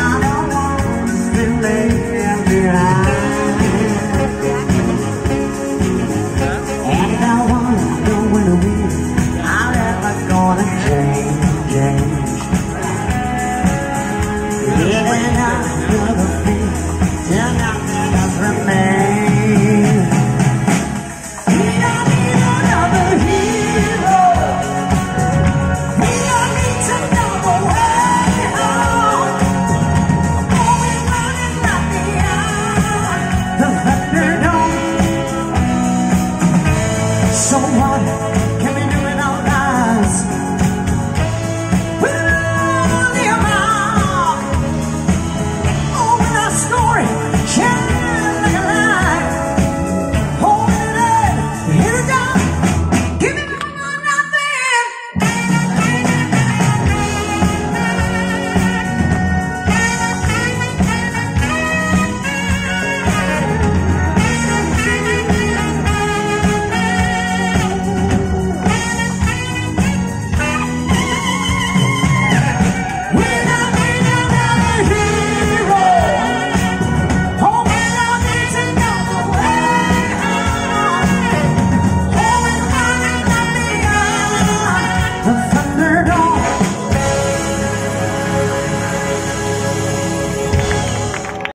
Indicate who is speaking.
Speaker 1: down someone